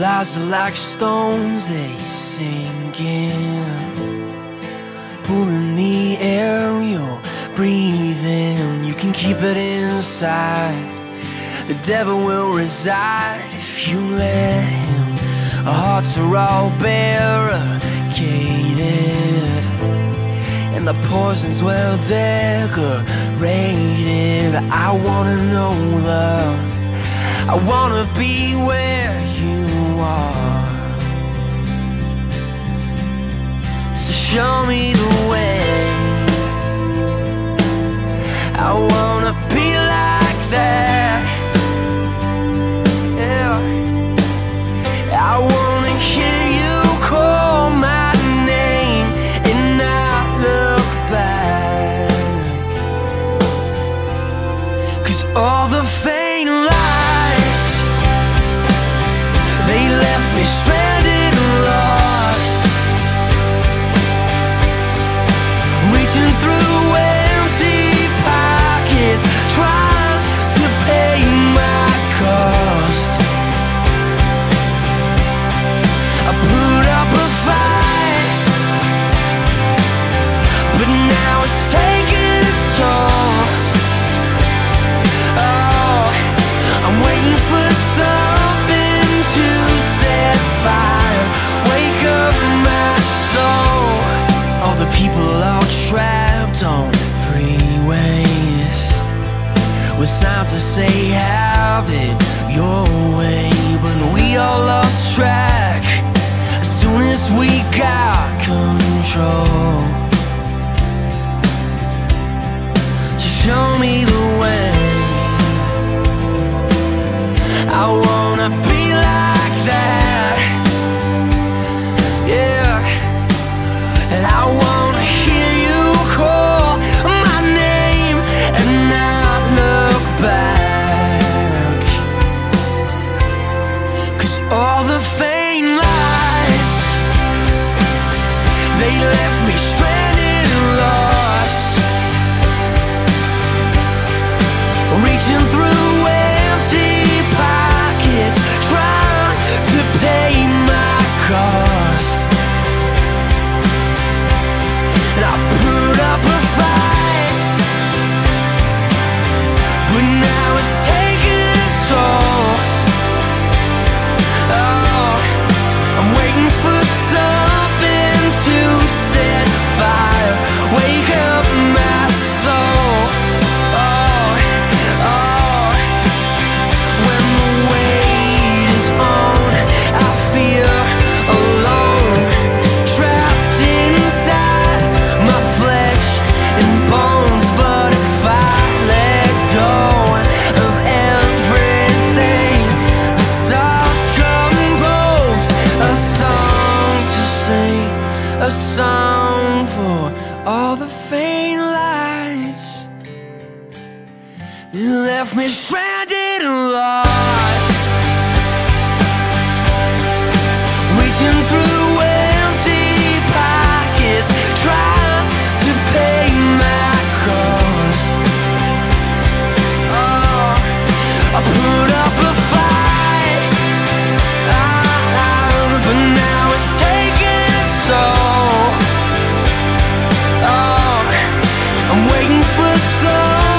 lies are like stones, they sink in. Pulling the air you're breathing, you can keep it inside. The devil will reside if you let him. Our hearts are all barricaded, and the poison's well decorated. I wanna know love. I wanna be where you are. So show me the way. I wanna be like that. Yeah. I wanna hear you call my name and not look back. Cause all the faint lights stranded and lost. Reaching through empty pockets Trying to pay my cost. I put up a fight But now it's taking its toll. Oh, I'm waiting for something with signs that say have it your way, but we all lost track as soon as we got control. And a song for all the faint lights. You left me stranded I'm waiting for some